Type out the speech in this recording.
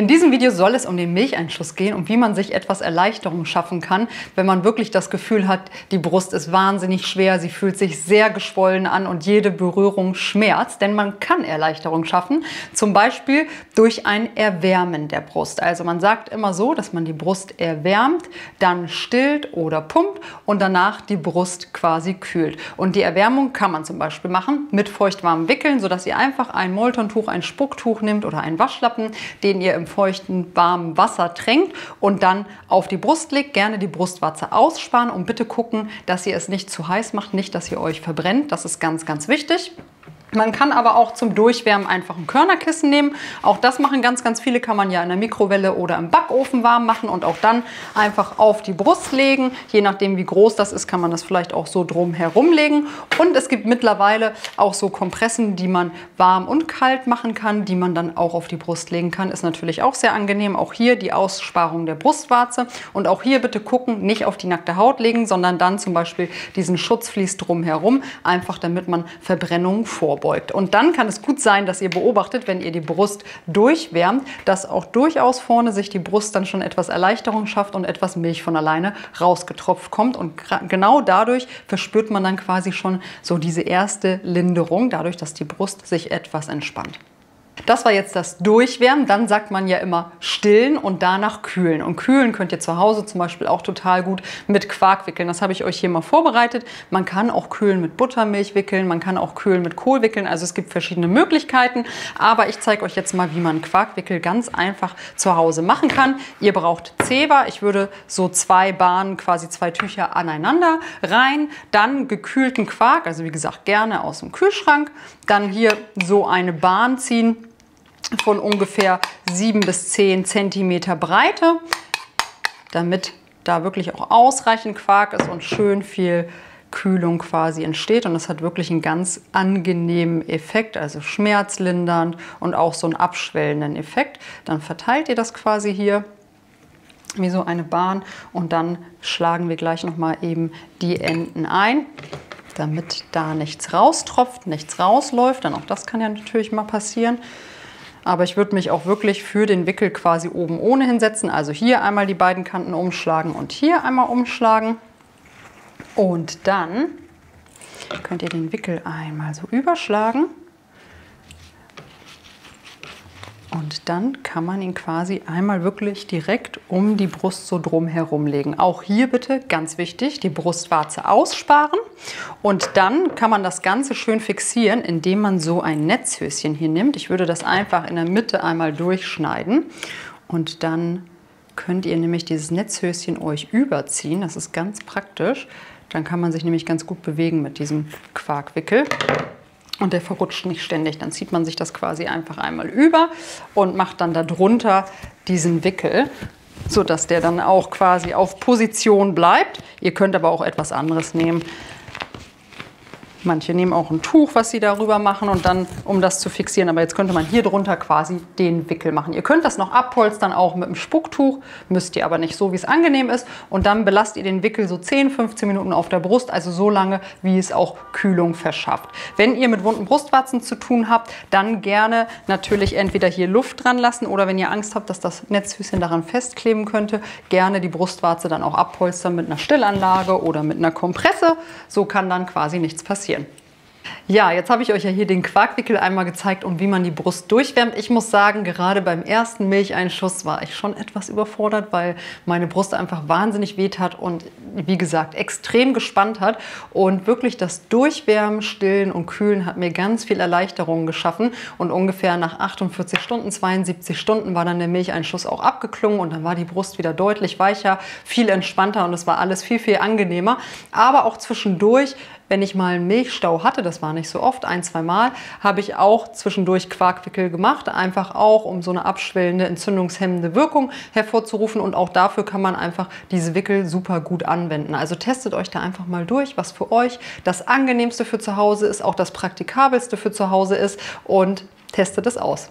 In diesem Video soll es um den Milcheinschuss gehen und wie man sich etwas Erleichterung schaffen kann, wenn man wirklich das Gefühl hat, die Brust ist wahnsinnig schwer, sie fühlt sich sehr geschwollen an und jede Berührung schmerzt. Denn man kann Erleichterung schaffen, zum Beispiel durch ein Erwärmen der Brust. Also man sagt immer so, dass man die Brust erwärmt, dann stillt oder pumpt und danach die Brust quasi kühlt. Und die Erwärmung kann man zum Beispiel machen mit feuchtwarmem Wickeln, sodass ihr einfach ein Moltontuch, ein Spucktuch nimmt oder einen Waschlappen, den ihr im feuchten, warmen Wasser tränkt und dann auf die Brust legt. Gerne die Brustwarze aussparen und bitte gucken, dass ihr es nicht zu heiß macht, nicht, dass ihr euch verbrennt. Das ist ganz, ganz wichtig. Man kann aber auch zum Durchwärmen einfach ein Körnerkissen nehmen. Auch das machen ganz, ganz viele. Kann man ja in der Mikrowelle oder im Backofen warm machen und auch dann einfach auf die Brust legen. Je nachdem, wie groß das ist, kann man das vielleicht auch so drum herum legen. Und es gibt mittlerweile auch so Kompressen, die man warm und kalt machen kann, die man dann auch auf die Brust legen kann. Ist natürlich auch sehr angenehm. Auch hier die Aussparung der Brustwarze. Und auch hier bitte gucken, nicht auf die nackte Haut legen, sondern dann zum Beispiel diesen Schutzvlies drum herum, einfach damit man Verbrennungen vorbeugt vorbeugt. Und dann kann es gut sein, dass ihr beobachtet, wenn ihr die Brust durchwärmt, dass auch durchaus vorne sich die Brust dann schon etwas Erleichterung schafft und etwas Milch von alleine rausgetropft kommt. Und genau dadurch verspürt man dann quasi schon so diese erste Linderung, dadurch, dass die Brust sich etwas entspannt. Das war jetzt das Durchwärmen. Dann sagt man ja immer stillen und danach kühlen. Und kühlen könnt ihr zu Hause zum Beispiel auch total gut mit Quark wickeln. Das habe ich euch hier mal vorbereitet. Man kann auch kühlen mit Buttermilch wickeln. Man kann auch kühlen mit Kohl wickeln. Also es gibt verschiedene Möglichkeiten. Aber ich zeige euch jetzt mal, wie man Quarkwickel ganz einfach zu Hause machen kann. Ihr braucht Zewa. Ich würde so zwei Bahnen, quasi zwei Tücher aneinander rein. Dann gekühlten Quark, also wie gesagt gerne aus dem Kühlschrank. Dann hier so eine Bahn ziehen von ungefähr 7 bis 10 Zentimeter Breite, damit da wirklich auch ausreichend Quark ist und schön viel Kühlung quasi entsteht und es hat wirklich einen ganz angenehmen Effekt, also schmerzlindernd und auch so einen abschwellenden Effekt. Dann verteilt ihr das quasi hier wie so eine Bahn und dann schlagen wir gleich noch mal eben die Enden ein, damit da nichts raustropft, nichts rausläuft, denn auch das kann ja natürlich mal passieren. Aber ich würde mich auch wirklich für den Wickel quasi oben ohne hinsetzen. Also hier einmal die beiden Kanten umschlagen und hier einmal umschlagen. Und dann könnt ihr den Wickel einmal so überschlagen Und dann kann man ihn quasi einmal wirklich direkt um die Brust so drum herum legen. Auch hier bitte ganz wichtig, die Brustwarze aussparen. Und dann kann man das Ganze schön fixieren, indem man so ein Netzhöschen hier nimmt. Ich würde das einfach in der Mitte einmal durchschneiden. Und dann könnt ihr nämlich dieses Netzhöschen euch überziehen. Das ist ganz praktisch. Dann kann man sich nämlich ganz gut bewegen mit diesem Quarkwickel und der verrutscht nicht ständig. Dann zieht man sich das quasi einfach einmal über und macht dann darunter diesen Wickel, sodass der dann auch quasi auf Position bleibt. Ihr könnt aber auch etwas anderes nehmen. Manche nehmen auch ein Tuch, was sie darüber machen und dann, um das zu fixieren. Aber jetzt könnte man hier drunter quasi den Wickel machen. Ihr könnt das noch abpolstern, auch mit einem Spucktuch. Müsst ihr aber nicht so, wie es angenehm ist. Und dann belasst ihr den Wickel so 10, 15 Minuten auf der Brust, also so lange, wie es auch Kühlung verschafft. Wenn ihr mit wunden Brustwarzen zu tun habt, dann gerne natürlich entweder hier Luft dran lassen oder wenn ihr Angst habt, dass das Netzhüschen daran festkleben könnte, gerne die Brustwarze dann auch abpolstern mit einer Stillanlage oder mit einer Kompresse. So kann dann quasi nichts passieren passieren. Ja, jetzt habe ich euch ja hier den Quarkwickel einmal gezeigt und wie man die Brust durchwärmt. Ich muss sagen, gerade beim ersten Milcheinschuss war ich schon etwas überfordert, weil meine Brust einfach wahnsinnig weht hat und wie gesagt extrem gespannt hat. Und wirklich das Durchwärmen, Stillen und Kühlen hat mir ganz viel Erleichterung geschaffen. Und ungefähr nach 48 Stunden, 72 Stunden war dann der Milcheinschuss auch abgeklungen und dann war die Brust wieder deutlich weicher, viel entspannter und es war alles viel, viel angenehmer. Aber auch zwischendurch wenn ich mal einen Milchstau hatte, das war nicht so oft, ein, zwei Mal, habe ich auch zwischendurch Quarkwickel gemacht, einfach auch, um so eine abschwellende, entzündungshemmende Wirkung hervorzurufen. Und auch dafür kann man einfach diese Wickel super gut anwenden. Also testet euch da einfach mal durch, was für euch das angenehmste für zu Hause ist, auch das praktikabelste für zu Hause ist und testet es aus.